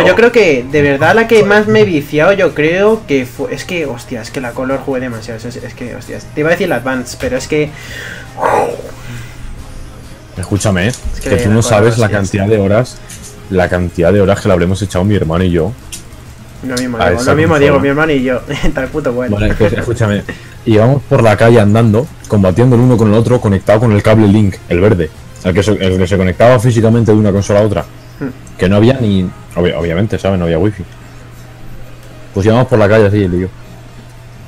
Bueno, yo creo que de verdad la que más me he viciado, yo creo que fue. Es que, hostia, es que la color jugué demasiado. Es, es que, hostia, te iba a decir la Advance, pero es que. Escúchame. Es que que, tú no sabes la cantidad de horas, la cantidad de horas que le habremos echado mi hermano y yo. Lo mismo, esa lo mismo digo, mi hermano y yo. Tal puto bueno. Vale, pues, escúchame. Íbamos por la calle andando, combatiendo el uno con el otro, conectado con el cable Link, el verde. El que se, el que se conectaba físicamente de una consola a otra. Que no había ni. obvi- obviamente, ¿sabes? No había wifi. Pues íbamos por la calle así, y yo.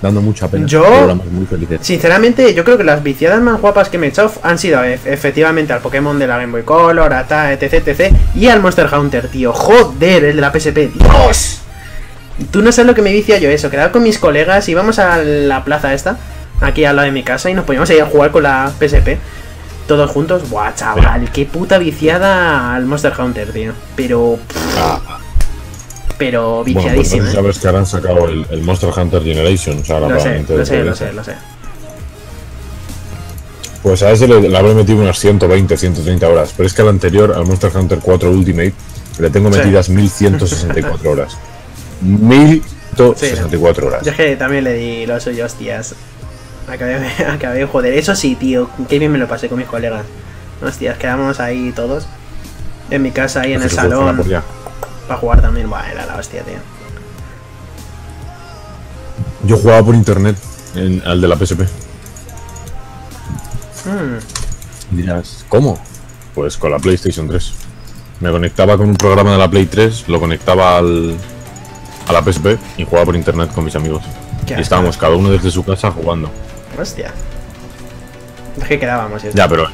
Dando mucha pena. Yo- muy felices. Sinceramente, yo creo que las viciadas más guapas que me he echado han sido ef- efectivamente al Pokémon de la Game Boy Color, a ta, etc, etc. Y al Monster Hunter, tío. Joder, el de la PSP. ¡Dios! Tú no sabes lo que me vicia yo eso. Quedar con mis colegas, íbamos a la plaza esta, aquí al lado de mi casa, y nos poníamos ahí a jugar con la PSP. Todos juntos. Buah, chaval, qué puta viciada al Monster Hunter, tío. Pero... Ah, Pero bueno, pues viciadísima. si ¿eh? sabes que ahora han sacado el, el Monster Hunter Generations. Ahora Lo sé, lo sé, lo 3DS. sé, lo sé. Pues a ese le, le habré metido unas 120, 130 horas. Pero es que al anterior, al Monster Hunter 4 Ultimate, le tengo Sí. metidas 1164 horas. 1164 horas. Yo es que también le di lo suyo, hostias. Acabé, acabé, joder. Eso sí, tío. Qué bien me lo pasé con mis colegas. Hostias, quedamos ahí todos. En mi casa, ahí en el salón. Para jugar también. Buah, era la hostia, tío. Yo jugaba por internet en- al de la PSP. Hmm, dirás, ¿cómo? Pues con la PlayStation 3. Me conectaba con un programa de la Play 3, lo conectaba al, a la PSP y jugaba por internet con mis amigos. Y estábamos cada uno desde su casa jugando. Hostia. Es que quedábamos. Ya, pero.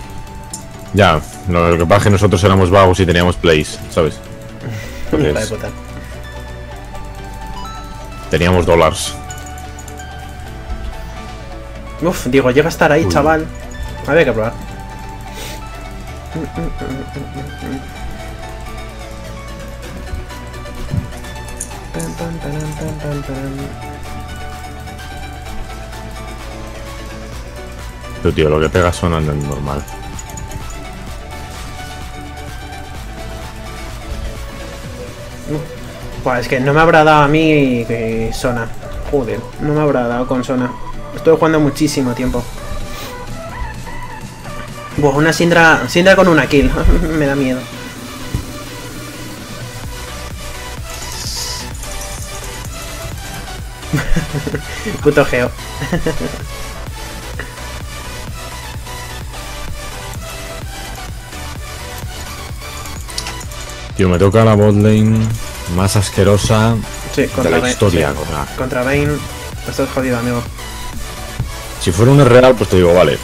Ya, lo, lo que pasa es que nosotros éramos vagos y teníamos plays, ¿sabes? De puta. teníamos dólares. Uf, digo, llega a estar ahí, Uy. chaval. Había que probar. Pero tío, lo que pega suena normal. Buah, es que no me habrá dado a mí que Sona. Joder, no me habrá dado con Sona. Estoy jugando muchísimo tiempo. Buah, una Sindra. Sindra con una kill. me da miedo. Puto geo. Tío, me toca la botlane más asquerosa Sí, de la historia. sí. o sea, Contra Vayne. Estás jodido, amigo. Si fuera un real, pues te digo, vale.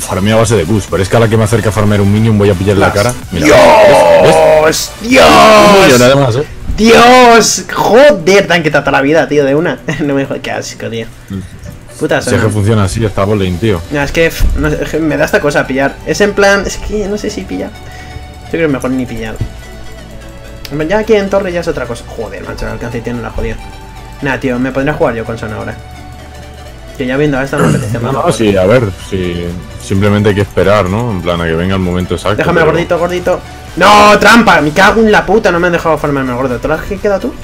Farmeo a base de Gus, pero es que a la que me acerca a farmear un minion voy a pillarle la cara. Mira, ¡Dios! ¡Dios! eh. ¡Dios! ¡Joder! Te han quitado la vida, tío, de una. no me jodas. Qué asco, tío. Puta Si es que funciona así, esta botlane, tío. No, es que no es que me da esta cosa a pillar. Es en plan. Es que no sé si pillar. Yo creo que mejor ni pillar. Ya aquí en torre ya es otra cosa. Joder, macho, el alcance tiene la jodida. Nah, tío, me pondré a jugar yo con Sona ahora. Que ya viendo a esta me apetece No, más. no, sí, a ver, sí, simplemente hay que esperar, ¿no? En plan, a que venga el momento exacto. Déjame pero- gordito, gordito. ¡No! ¡Trampa! Me cago en la puta, no me han dejado farmarme el gordo. ¿Te lo has quedado tú?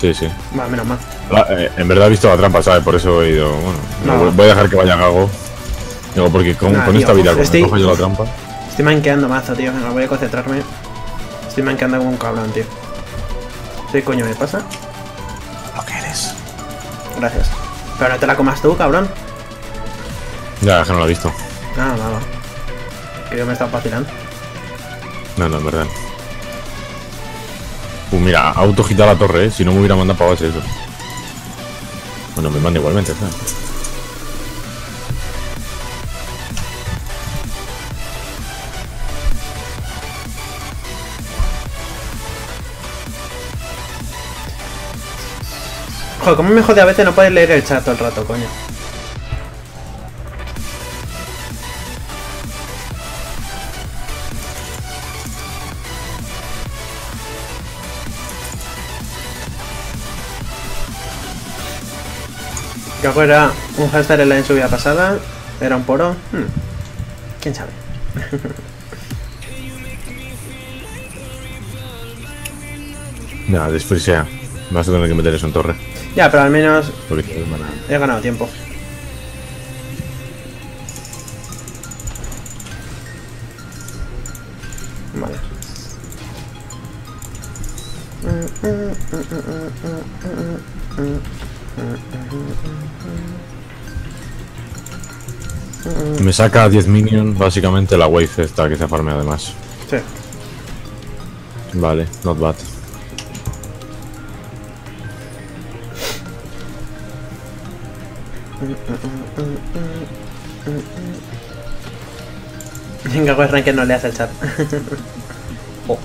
Sí, sí. Va, menos mal. La- eh, en verdad he visto la trampa, ¿sabes? Por eso he ido, bueno, No. voy- a dejar que vaya Gago. Digo, porque con, Nah, con tío, esta vida, como estoy- cojo yo la trampa. Estoy manqueando mazo, tío. Venga, voy a concentrarme. Estoy manqueando como un cabrón, tío. ¿Qué coño me pasa? Lo que eres. Gracias. Pero no te la comas tú, cabrón. Ya, es que no lo he visto. Ah, va, va. Que yo me estaba vacilando. No, no, en verdad. Pues mira, auto gita la torre, ¿eh? Si no me hubiera mandado para base eso. Bueno, me manda igualmente, ¿sabes? Joder, cómo me jode a veces no puedes leer el chat todo el rato, coño. Que algo era un hashtag en la en su vida pasada. Era un poro. Hmm. ¿Quién sabe? Ya, desfrisea. Vas a tener que meter eso en torre. Ya, pero al menos he ganado tiempo. Vale. Me saca 10 minions, básicamente la wave esta que se farme además. Sí. Vale, not bad. Venga, pues que no le hace el chat. Oh.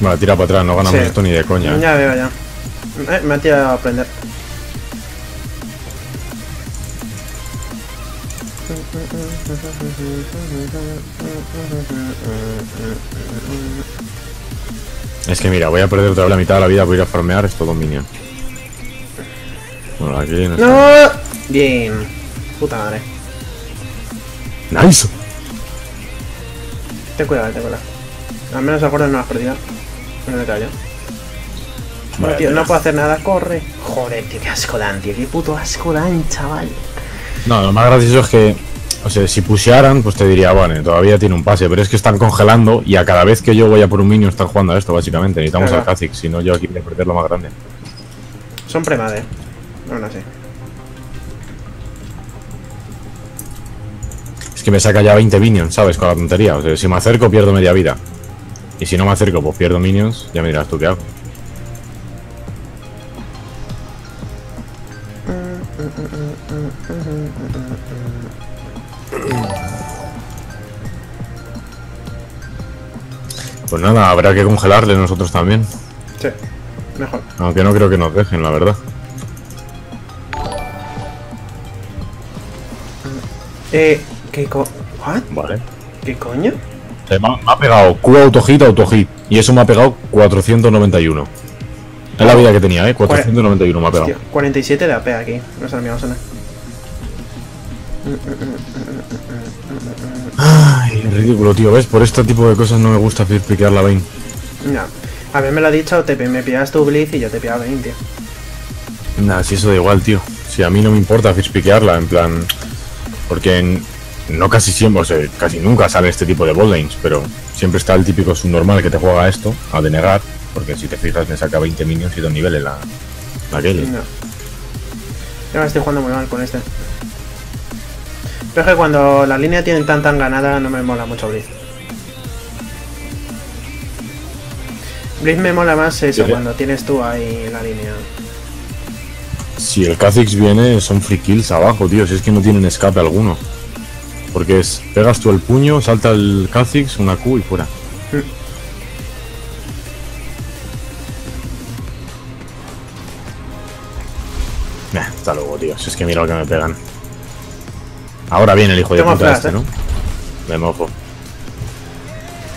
Vale, tira para atrás, no ganamos Sí. esto ni de coña. ¿eh? Ya veo, ya. Eh, me ha tirado a aprender. Es que mira, voy a perder otra vez la mitad de la vida, a ir a farmear estos dos minions. Bueno, aquí no. ¡No! Bien. Puta madre. ¡Nice! Ten cuidado, ten cuidado. Al menos acuerdo no has perdido. No me callo. No, Vaya tío, no puedo hacer nada, corre. Joder, tío, qué asco dan, tío. Qué puto asco dan, chaval. No, lo más gracioso es que, o sea, si pusieran, pues te diría, bueno, todavía tiene un pase, pero es que están congelando y a cada vez que yo voy a por un minion están jugando a esto, básicamente. Necesitamos Claro. al Kha'Zix, si no yo aquí voy a perder lo más grande. Son premade. No, no sé. Es que me saca ya 20 minions, ¿sabes? Con la tontería. O sea, si me acerco pierdo media vida. Y si no me acerco, pues pierdo minions, ya me dirás tú qué hago. Pues nada, habrá que congelarle nosotros también. Sí. Mejor. Aunque no creo que nos dejen, la verdad. Eh, ¿qué co... ¿What? Vale. ¿Qué coño? me, ha, me ha pegado Q autohit, autohit. Y eso me ha pegado 491. Es la vida que tenía, ¿eh? 491 me ha pegado. Hostia, 47 de AP aquí. No es la misma zona. Ay, ridículo, tío. ¿Ves? Por este tipo de cosas no me gusta piquear la Vayne. No. A mí me lo ha dicho, te, me pillas tu Blitz y yo te pillaba 20, tío. Nada, si eso da igual, tío. Si a mí no me importa piquearla, en plan. Porque en- no casi siempre, o sea, casi nunca sale este tipo de botlanes, pero siempre está el típico subnormal que te juega esto, a denegar. Porque si te fijas, me saca 20 minions y dos niveles la, la Kelly. No. Yo me estoy jugando muy mal con este. Pero es que cuando la línea tiene tan tan ganada no me mola mucho Blitz. Blitz me mola más eso, cuando tienes tú ahí la línea. Si el Kha'Zix viene, son free kills abajo, tío. Si es que no tienen escape alguno. Porque es, pegas tú el puño, salta el Kha'Zix, una Q y fuera. Nah, hasta luego, tío. Si es que mira lo que me pegan. Ahora viene el hijo de puta flash, este, ¿eh? ¿no? Me mofo.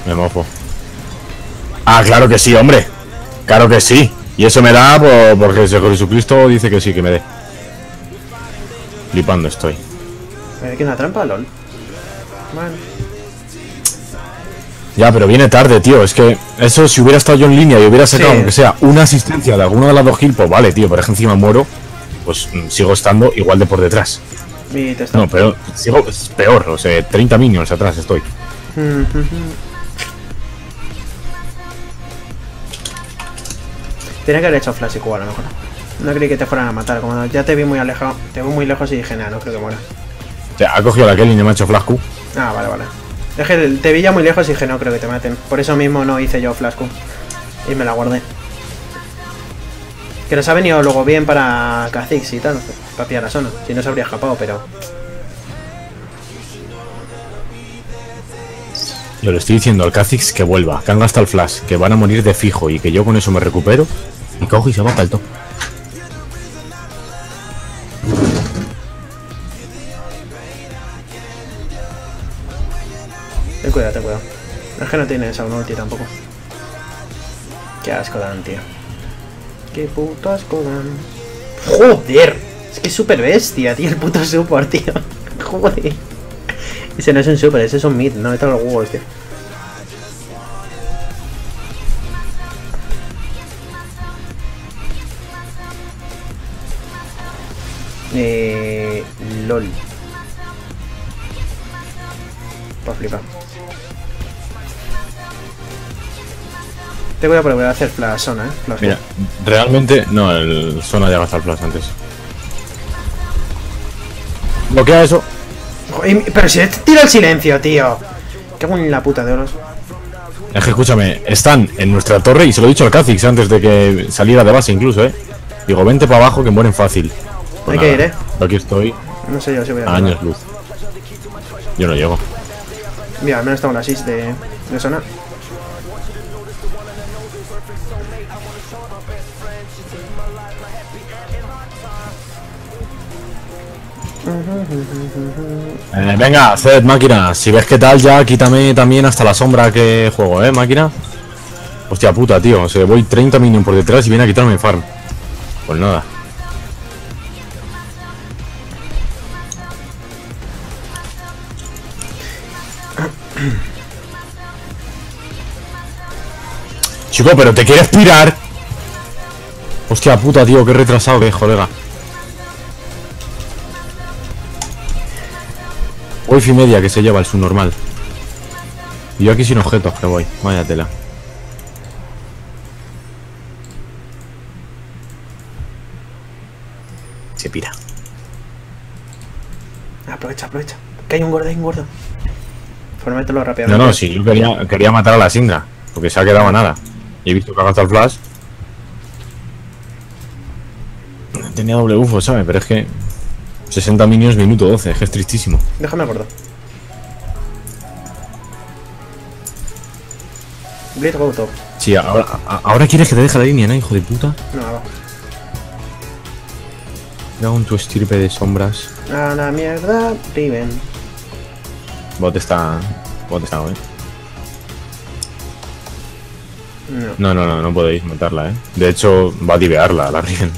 Me mofo. Ah, claro que sí, hombre. Claro que sí. Y eso me da por- porque Jesucristo dice que sí, que me dé. Flipando estoy. ¿Qué una trampa, lol? Bueno. Ya, pero viene tarde, tío. Es que eso, si hubiera estado yo en línea y hubiera sacado, Sí. aunque sea una asistencia de alguno de las dos kills, pues vale, tío. Pero es que encima muero, pues mm, sigo estando igual de por detrás. Y. No, pero sigo es peor. O sea, 30 minions atrás estoy. Tenía que haber hecho flash igual a lo mejor. No creí que te fueran a matar. Como ya te vi muy alejado, te vi muy lejos y dije, nada, no creo que muera. O sea, ha cogido la Kelly y me ha hecho flash Q. Ah, vale, vale. Es que te vi ya muy lejos y dije, no creo que te maten. Por eso mismo no hice yo flash Q. Y me la guardé. Que nos ha venido luego bien para Kha'Zix y tal. Para pillar la zona. Si no se habría escapado, pero... Yo le estoy diciendo al Kha'Zix que vuelva, que han gastado el flash, que van a morir de fijo y que yo con eso me recupero. Y cojo y se va para el top. Ten cuidado, ten cuidado. Es que no tiene esa ulti tampoco. Qué asco dan, tío. Qué puto asco. Joder. Es que es súper bestia, tío. El puto support, tío. Joder. Ese no es un super, ese es un mid. No me los huevos, tío. Eh, LOL. Para flipar. Te voy a probar a hacer flash zona, eh. Flash Mira, realmente. No, el zona llega hasta el flash antes. Bloquea eso. Joder, Pero si te tira el silencio, tío. Cago en la puta de oros. Es que escúchame, están en nuestra torre y se lo he dicho al Kha'Zix antes de que saliera de base incluso, eh. Digo, vente para abajo que mueren fácil. Pues Hay que ir, eh. Aquí estoy No sé yo si voy a a años luz. Yo no llego. Mira, al menos tengo la assist de, de zona. Eh, venga, haced máquina. Si ves que tal, ya quítame también hasta la sombra que juego, eh, máquina. Hostia puta, tío. O sea, voy 30 minions por detrás y viene a quitarme farm. Pues nada. Chico, pero te quieres pirar. Hostia puta, tío, qué retrasado que es, colega. Wifi media que se lleva el subnormal. Y yo aquí sin objetos que voy. Vaya tela. Se pira. Aprovecha, aprovecha. Que hay un gordo, hay un gordo. Formételo No, rápidamente. no, si yo quería, quería matar a la Sindra. Porque se ha quedado nada. Y he visto que ha gastado el flash. Tenía doble bufo, ¿sabes? Pero es que... 60 minions, minuto 12. Es que es tristísimo. Déjame acuerdo. Blitz go top. Sí, ahora, ahora quieres que te deje la línea, ¿no, hijo de puta? No, va. Hago un tu estirpe de sombras. A la mierda, Riven. Bot está... Bot está, ¿eh? No, No, no, no, no podéis matarla, ¿eh? De hecho, va a divearla, la Riven.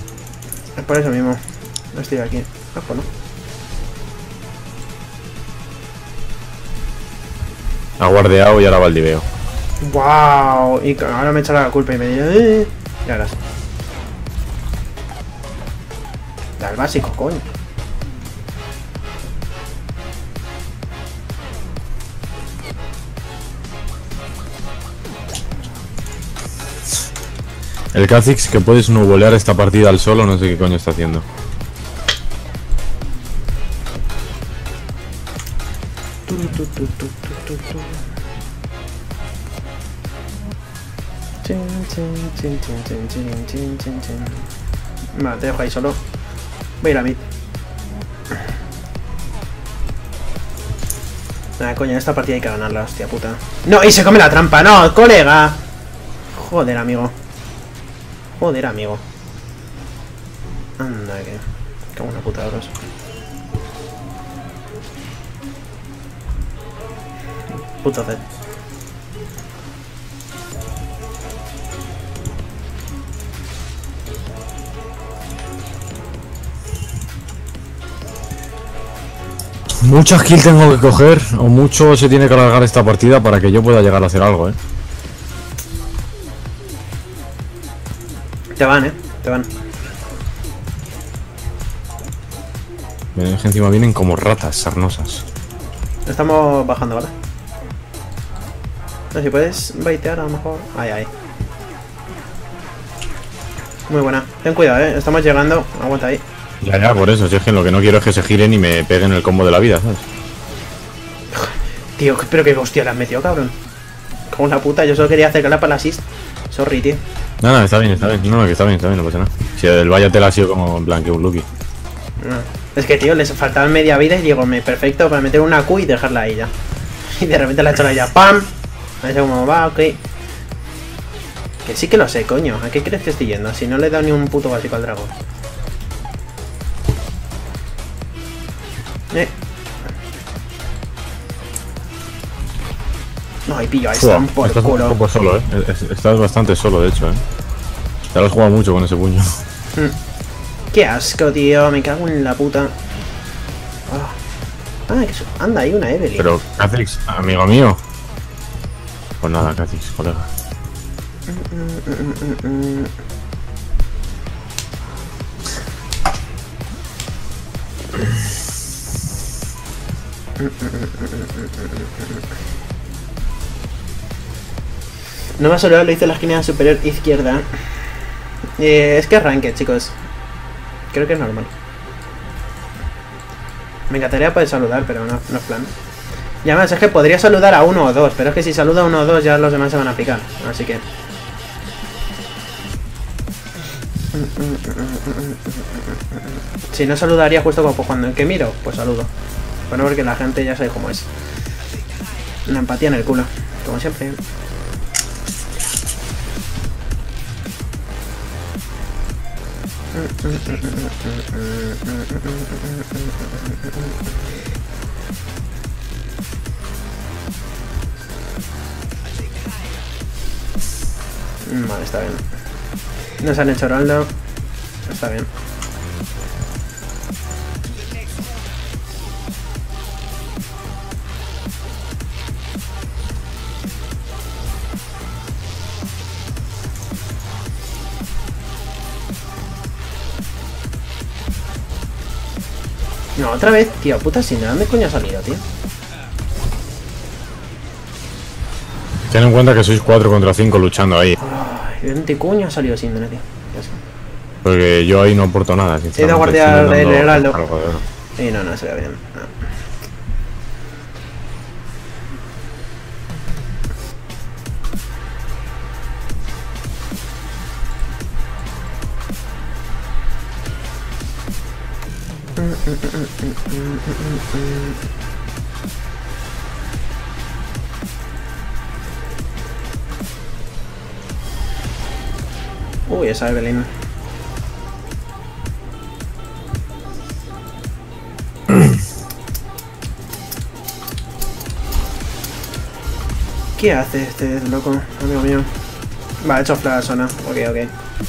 es por eso mismo. No estoy aquí. Ha guardeado y ahora va diveo. ¡Wow! Y ahora me echa la culpa y me dice... Eh. Ya verás. Da el básico, coño. El Kha'Zix que puedes nubolear esta partida al solo, no sé qué coño está haciendo. tu, tu, tu, tu Vale, te dejo ahí solo. Voy a ir a mí. Nah, coño, esta partida hay que ganarla, hostia puta. ¡No! ¡Y se come la trampa! ¡No, colega! Joder, amigo. Joder, amigo. Anda, que... Cago una puta, bros. Puto Zed. Muchas kills tengo que coger, o mucho se tiene que alargar esta partida para que yo pueda llegar a hacer algo, eh. Te van, eh. Te van. Encima vienen como ratas sarnosas. Estamos bajando, ¿vale? No, si puedes baitear a lo mejor. Ay, ay. Muy buena. Ten cuidado, eh. Estamos llegando. Aguanta ahí. Ya, ya, por eso, si es que lo que no quiero es que se giren y me peguen el combo de la vida, ¿sabes? Tío, pero qué hostia le has metido, cabrón. Como la puta, yo solo quería acercarla para la assist. Sorry, tío. No, no, está bien, está bien. No, no, que está bien, está bien, no pasa nada. Si el Vallatel ha sido como en plan que un Lucky. No. Es que, tío, les faltaba media vida y digo, me perfecto para meter una Q y dejarla ahí ya. Y de repente la he hecho la ya, ¡pam! Ahí sé como va, ok. Que sí que lo sé, coño. ¿A qué crees que estoy yendo? Si no le he dado ni un puto básico al dragón. Eh. No, y pillo a Fua, Stan por estás un culo. poco solo, eh. Es- Estás bastante solo, de hecho, eh. Te lo has jugado mucho con ese puño. Qué asco, tío. Me cago en la puta. Ah, ah que anda, hay una Evelyn. Pero, Kha'Zix, amigo mío. Pues nada, Kha'Zix, colega. No me ha saludado, lo en la esquina superior izquierda. Eh, es que arranque, chicos. Creo que es normal. Me encantaría poder saludar, pero no, no es plan. Y además es que podría saludar a uno o dos, pero es que si saluda a uno o dos ya los demás se van a picar. Así que... Si no saludaría justo como pues, cuando en que miro, pues saludo. Bueno, porque la gente ya sabe cómo es. Una empatía en el culo, como siempre. Vale, está bien. Nos han hecho Ronaldo. Está bien. No, otra vez, tío, puta sin ¿de dónde coño ha salido, tío? Ten en cuenta que sois 4 contra 5 luchando ahí. ¿De dónde coño ha salido Sindra, tío? Porque yo ahí no aporto nada, sinceramente. He ido a guardiar estoy el heraldo. algo de. Y no, no, se ve bien. no. Uy, esa Evelyn. ¿Qué hace este loco, amigo mío? Va, ha hecho flash zona. Ok, ok.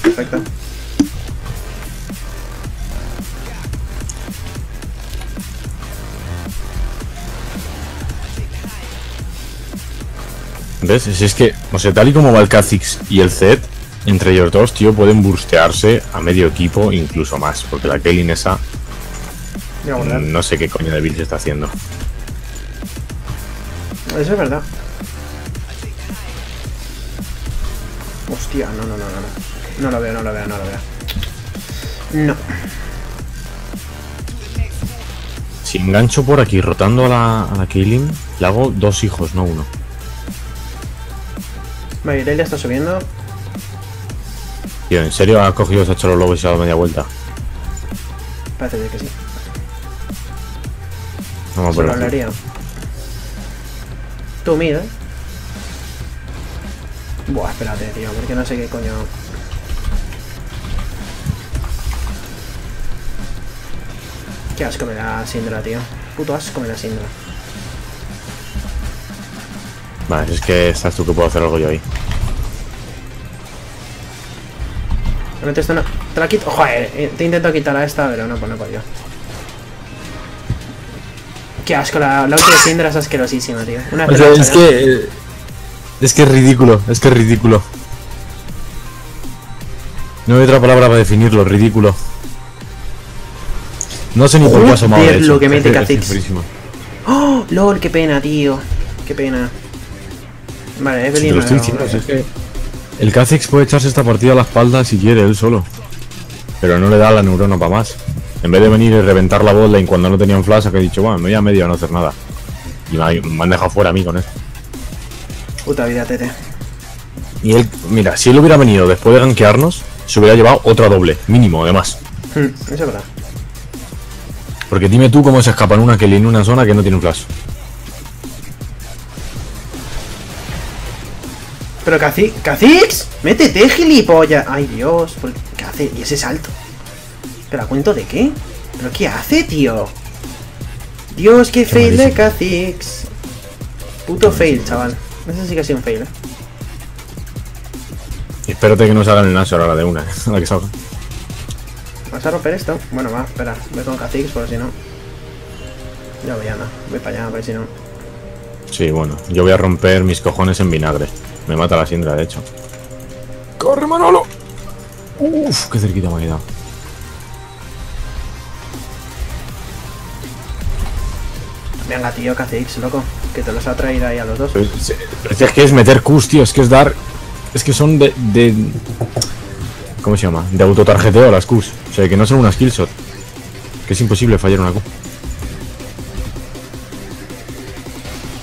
Perfecto. ¿Ves? Si es que, o sea, tal y como va el Kha'Zix y el Zed, entre ellos dos, tío, pueden burstearse a medio equipo, incluso más. Porque la Kaylin esa, no sé qué coño de build se está haciendo. Eso es verdad. Hostia, no, no, no, no, no. No lo veo, no lo veo, no lo veo. No. Si engancho por aquí rotando a la, a la Kaylin, le hago dos hijos, no uno. Vale, Irelia está subiendo. Tío, ¿en serio ha cogido, se ha hecho los lobos y se ha dado media vuelta? Parece que sí. Vamos aquí. hablaría. Tú mira. Buah, espérate, tío, porque no sé qué coño. Qué asco me da Sindra, tío. Puto asco me da Sindra. Vale, es que estás tú que puedo hacer algo yo ahí. Realmente esto no. Te la quito. Joder, eh, te intento quitar a esta, pero no, pues no he podido. Qué asco, la, la ulti de Sindra es asquerosísima, tío. Una O sea, he es que. eh, Es que es ridículo, es que es ridículo. No hay otra palabra para definirlo, ridículo. No sé ni por qué asomado de lo que mete Kha'Zix. ¡Oh! LOL, qué pena, tío. Qué pena. Vale, Si te lo estoy diciendo, no, si es que el Kha'Zix puede echarse esta partida a la espalda si quiere, él solo. Pero no le da la neurona para más. En vez de venir y reventar la botlane cuando no tenían flash, que he dicho, bueno, me voy a medio a no hacer nada. Y me, ha- me han dejado fuera a mí con esto. Puta vida, tete. Y él, mira, si él hubiera venido después de gankearnos, se hubiera llevado otra doble, mínimo, además. Hmm, eso es verdad. Porque dime tú cómo se escapa en una Kelly en una zona que no tiene un flash. Pero Caci- Cacix, métete, gilipollas. Ay, Dios, ¿por ¿qué hace? ¿Y ese salto? ¿Pero a cuento de qué? ¿Pero qué hace, tío? Dios, qué, fail de. Cacix. Puto fail, chaval. Ese sí que ha sido un fail, eh. Espérate que no salgan el Nashor ahora de una, a la que salga. ¿Vas a romper esto? Bueno, va, espera. Voy con Kha'Zix porque si no... Ya voy, anda. Voy para allá, porque si no... Sí, bueno, yo voy a romper mis cojones en vinagre. Me mata la Sindra, de hecho. ¡Corre, Manolo! Uf, qué cerquita me ha quedado. Venga, tío, Kha'Zix, loco. Que te los ha traído ahí a los dos. Pero es, pero es que es meter Qs, tío. Es que es dar. Es que son de. de ¿Cómo se llama? De autotarjeteo las Qs. O sea, que no son una skillshot. Que es imposible fallar una Q.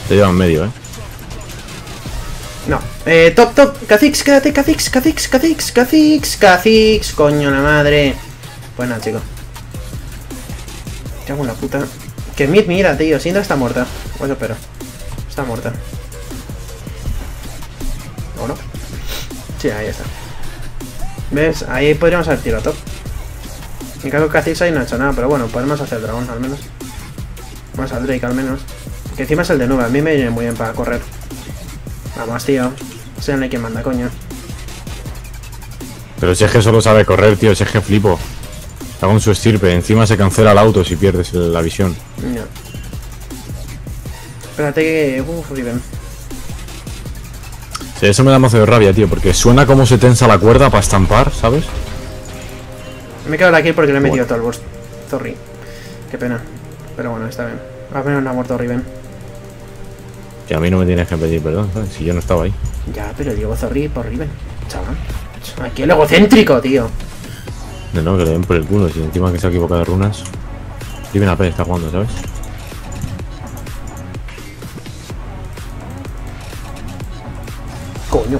Te llevan medio, eh. Eh, top, top. Kha'Zix, quédate, Kha'Zix, Kha'Zix, Kha'Zix, Kha'Zix, Kha'Zix. Coño, la madre. Pues nada, chico. Cago en la puta. Que Mid, mira, tío. Sindra está muerta. Eso espero. Está muerta. ¿O no? Sí, ahí está. ¿Ves? Ahí podríamos haber tirado top. En caso Kha'Zix ahí no ha hecho nada, pero bueno, podemos hacer dragón al menos. Vamos al Drake al menos. Que encima es el de nube, a mí me viene muy bien para correr. Vamos, tío. Séanle quien manda, coño. Pero si es que solo sabe correr, tío. Si es que flipo. Está con su estirpe. Encima se cancela el auto si pierdes la visión. No. Espérate que. Uf, Riven. Sí, eso me da mazo de rabia, tío. Porque suena como se tensa la cuerda para estampar, ¿sabes? Me quedo aquí porque le he metido Bueno. todo el burst. Sorry. Qué pena. Pero bueno, está bien. Al menos no ha muerto Riven. Que a mí no me tienes que pedir perdón, ¿sabes? Si yo no estaba ahí. Ya, pero digo Zorri por Riven. Chaval. Aquí el egocéntrico, tío. No, no, que le den por el culo. Si encima que se ha equivocado de runas. Steven AP está jugando, ¿sabes? Coño.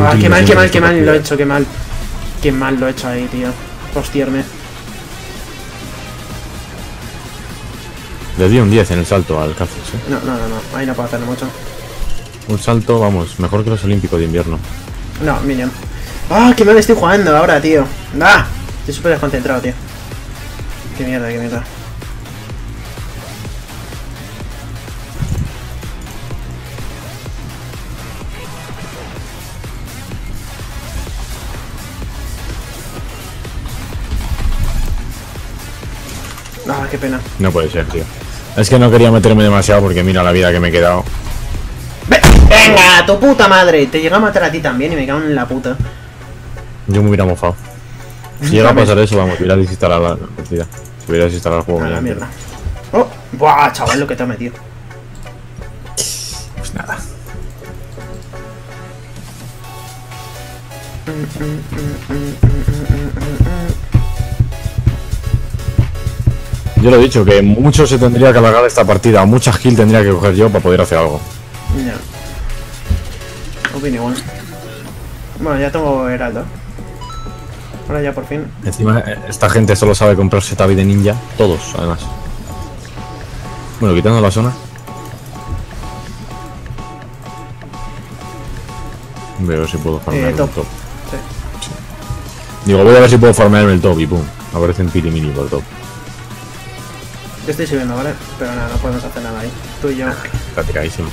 Ah, qué mal, qué mal, qué mal lo he hecho, qué mal. Qué mal lo he hecho ahí, tío. Hostierme. Le di un 10 en el salto al Cazos, ¿eh? No, no, no, no. Ahí no puedo hacerlo mucho. Un salto, vamos, mejor que los olímpicos de invierno. No, Minion. ¡Ah, qué mal estoy jugando ahora, tío! ¡Ah! Estoy súper desconcentrado, tío. Qué mierda, qué mierda. Ah, qué pena. No puede ser, tío. Es que no quería meterme demasiado porque mira la vida que me he quedado. Ve- ¡Venga, tu puta madre! Te llega a matar a ti también y me cago en la puta. Yo me hubiera mofado. Si llega a pasar eso, vamos, hubiera desinstalado la partida. Si hubiera desinstalado el juego, A la mediante. mierda. ¡Oh! ¡Buah, chaval, lo que te ha metido! Pues nada. Yo lo he dicho, que mucho se tendría que alargar esta partida, mucha kill tendría que coger yo para poder hacer algo. Ya. Opino igual. Bueno, ya tengo Heraldo. Ahora ya por fin. Encima, eh, esta gente solo sabe comprarse tabi de ninja, todos, además. Bueno, quitando la zona. Voy a ver si puedo farmear Eh, el top. Sí. Digo, voy a ver si puedo farmearme el top y pum. Aparece en pirimini por top. Yo estoy subiendo, ¿vale? Pero nada, no podemos hacer nada ahí. Tú y yo. Está tiradísimo.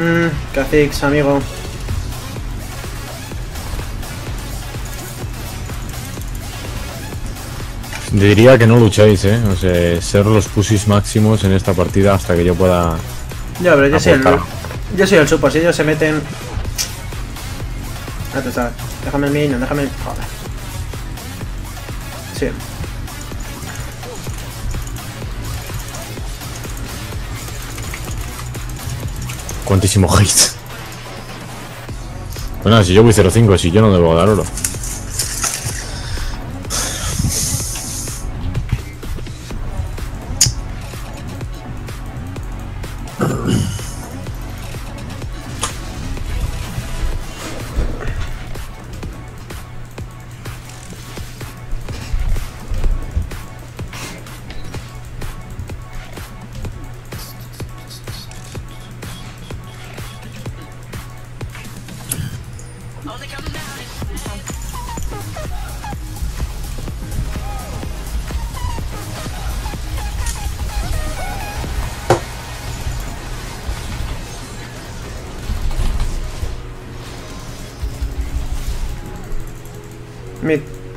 Mmm, Kha'Zix, amigo. Diría que no luchéis, eh. O sea, ser los pusis máximos en esta partida hasta que yo pueda. Ya, pero yo soy el. Yo soy el super, si ellos se meten. Ah, tú sabes. Déjame el minion, déjame el. Joder. Sí. Cuantísimo hate. Bueno, si yo voy 0-5, si yo no debo dar oro.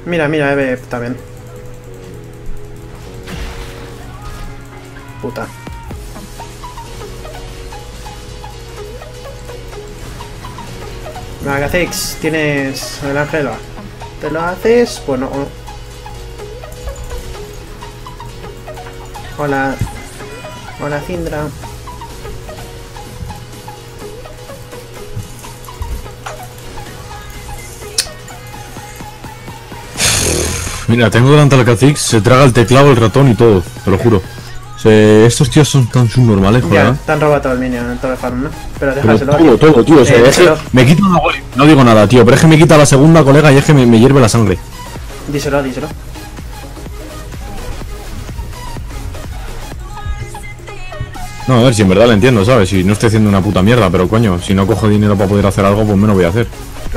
Mira, mira, Eve también. Puta. Kha'Zix, tienes el ángel. va. ¿Te lo haces? Bueno. Hola. Hola, Cindra. Mira, tengo delante al Kha'Zix, se traga el teclado, el ratón y todo, te lo juro. Se- estos tíos son tan subnormales, Ya, joder. te han robado todo el minion en todo el farm, ¿no? Pero Pero déjaselo. todo, todo, tío. O sea, Eh, es que díselo. me quita una. No digo nada, tío, pero es que me quita la segunda colega y es que me, me hierve la sangre. Díselo, díselo. No, a ver, si en verdad lo entiendo, ¿sabes? Si no estoy haciendo una puta mierda, pero coño, si no cojo dinero para poder hacer algo, pues menos voy a hacer.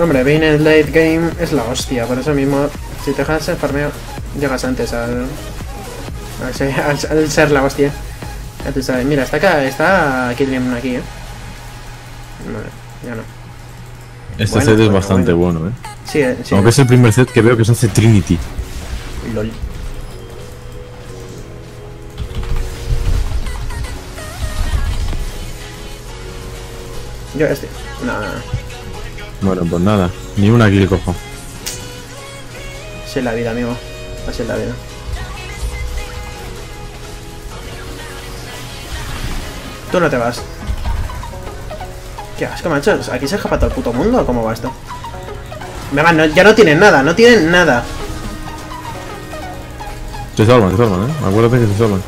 Hombre, en late game es la hostia, por eso mismo, si te dejas el farmeo, llegas antes al. al, ser, al- al ser la hostia. Ya tú sabes. Mira, está acá, está Kidrim aquí, eh. Vale, ya no. Este Bueno, set es bueno, bastante bueno. bueno, ¿eh? Sí, eh, sí. Aunque es el primer set que veo que se hace Trinity. LOL. Yo este. No, no. Bueno, pues nada, ni una kill cojo. Así es la vida, amigo. Así es la vida. Tú no te vas. Qué asco, macho. ¿Aquí se escapa todo el puto mundo o cómo va esto? Venga, no- ya no tienen nada, no tienen nada. Se salvan, se salvan, ¿eh? Acuérdate que se salvan.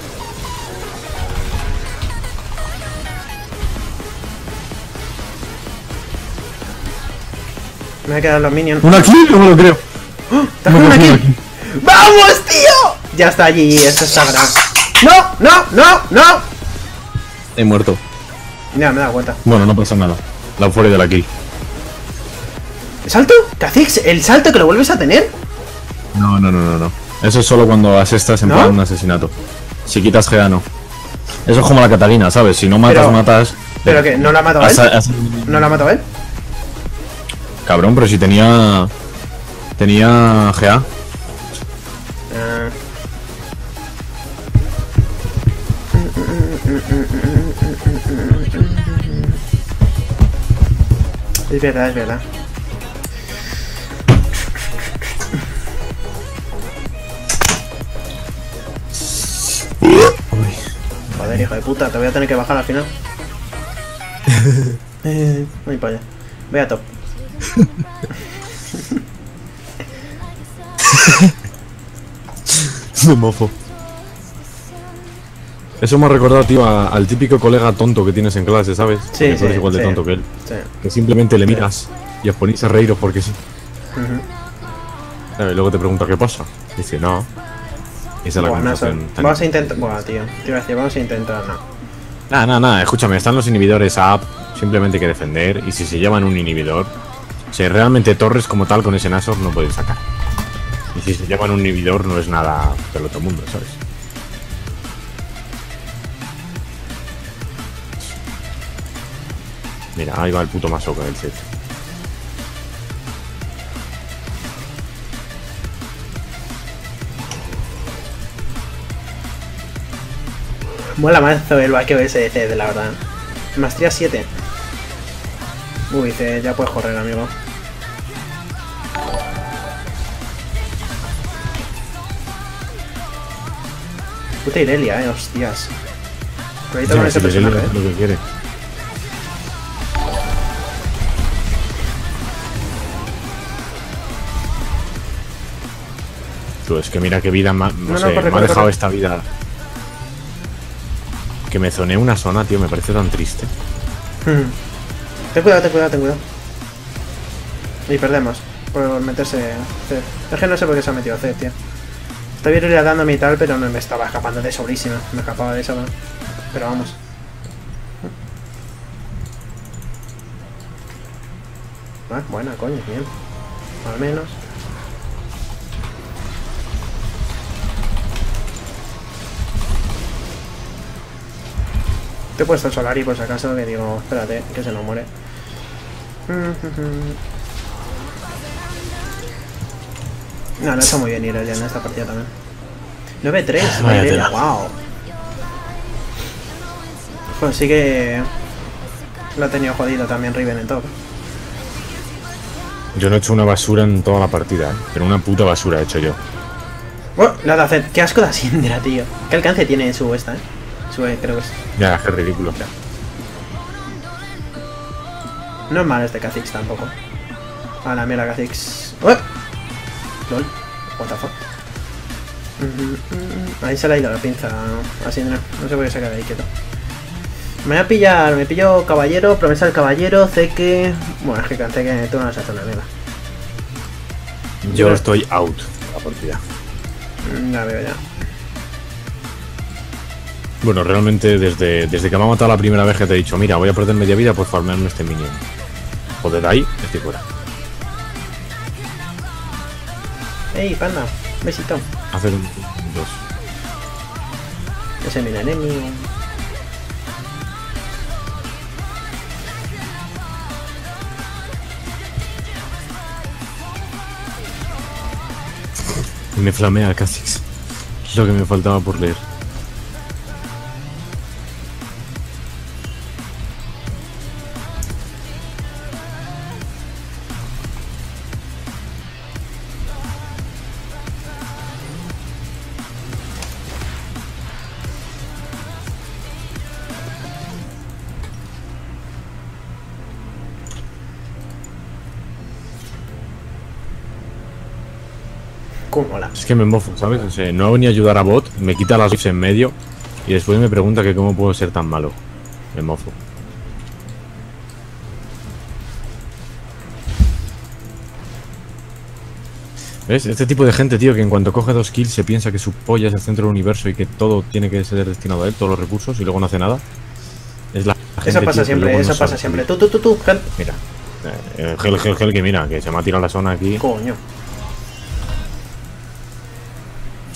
Me voy a quedar los minions. ¿Una kill? No me lo creo. ¡Vamos, tío! Ya está allí, esto es sagrado. ¡No! ¡No! ¡No! ¡No! He muerto. Ya, me dado cuenta. Bueno, no pasa nada. La fuera de la kill. ¿El salto? ¿Kha'Zix? ¿El salto que lo vuelves a tener? No, no, no, no, no. Eso es solo cuando asestas en ¿No? plan un asesinato. Si quitas GA, no. Eso es como la Catalina, ¿sabes? Si no matas, Pero- matas. ¿Pero que ¿No la ha matado él? ¿No la ha matado él? Cabrón, pero si tenía. Tenía GA. Ah. Es verdad, es verdad. Joder, hijo de puta, te voy a tener que bajar al final. eh, voy para allá. Voy a top. Eso me ha recordado, tío, a- al típico colega tonto que tienes en clase, ¿sabes? Sí, eres sí, igual de sí. tonto que él. Sí. Que simplemente le miras y os ponéis a reíros porque sí. Ujú. ¿Sabes? Luego te pregunta qué pasa. Dice, no. Esa es la conversación. vamos a intentar. Buah, tío. Te iba a decir, vamos a intentar, no. Nada, nada, nada. Escúchame, están los inhibidores up. Simplemente hay que defender. Y si se llevan un inhibidor, si realmente torres como tal con ese Nasor no pueden sacar. Si se llevan un inhibidor no es nada del otro mundo, ¿sabes? Mira, ahí va el puto masoca del set. Mola mazo el vaqueo SDC, de la verdad. Maestría 7. Uy, dice, ya puedes correr, amigo. Puta Irelia, eh, hostias. Proyecto con ese personaje, sale eh. lo que quiere. Tú, es que mira qué vida ma- no, sé, corre, me ha dejado corre. esta vida. Que me zoné una zona, tío, me parece tan triste. Hmm. Ten cuidado, ten cuidado, ten cuidado. Y perdemos. Por meterse Zed. Es que no sé por qué se ha metido Zed, tío. Está bien dándome y tal, pero no me estaba escapando de sobrísima. Me escapaba de esa. Pero vamos. Ah, buena, coño, bien. Al menos. Te he puesto el Solari por si acaso, que digo, espérate, que se nos muere. No, ha hecho muy bien Irelia en esta partida también. 9-3, Vaya Irelia, wow. Pues sí que lo ha tenido jodido también Riven en top. Yo no he hecho una basura en toda la partida, ¿eh? pero una puta basura he hecho yo. Oh, la de hacer. Qué asco de Asindra, tío. ¿Qué alcance tiene su esta, eh? Su E, creo que es. Ya, es ridículo. No es mal este Kha'Zix tampoco. A la mierda Kha'Zix. ¡Oh! LOL. What the fuck. Ujú, ujú. Ahí se le ha ido la pinza a Asindra. No sé por qué se queda ahí quieto. Me voy a pillar, me pillo caballero, promesa del caballero, Zeke. Bueno, es que cansé que tú no vas a hacer una mierda. Yo estoy out de la partida. Mm, Ya veo ya. Bueno, realmente desde, desde que me ha matado la primera vez que te he dicho, mira, voy a perder media vida por farmearme este minion. Joder, ahí estoy fuera. Ey, panda, besito. Hacer un dos. Ese mira enemigo. Y me flamea. Es lo que me faltaba por leer. Que me mofo, ¿sabes? O sea, no ha venido a ayudar a bot, me quita las en medio y después me pregunta que cómo puedo ser tan malo. Me mofo. ¿Ves? Este tipo de gente, tío, que en cuanto coge dos kills se piensa que su polla es el centro del universo y que todo tiene que ser destinado a él, todos los recursos, y luego no hace nada. Es la gente, Eso tío, pasa que siempre, no eso sabe pasa siempre. Tú, tú, tú, tú, help. Mira. Eh, gel, gel, gel, que mira, que se me ha tirado la zona aquí. Coño.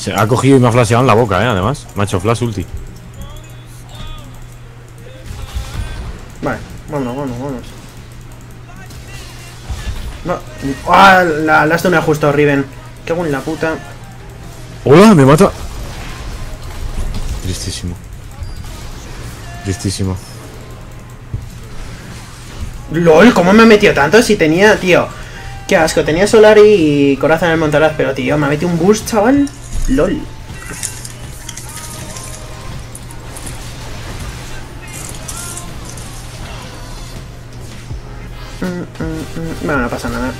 Se ha cogido y me ha flasheado en la boca, eh, además. Me ha hecho flash ulti. Vale, vámonos, vámonos, vámonos. No. ¡Ah! La, la has tunado justo, Riven. Qué en la puta. ¡Hola! ¡Me mata! Tristísimo. Tristísimo. LOL, ¿cómo me ha metido tanto? Si tenía, tío. Qué asco, tenía Solari y Corazón en el Montaraz, pero tío, me ha metido un boost, chaval. LOL. Mm, mm, mm. Bueno, no pasa nada.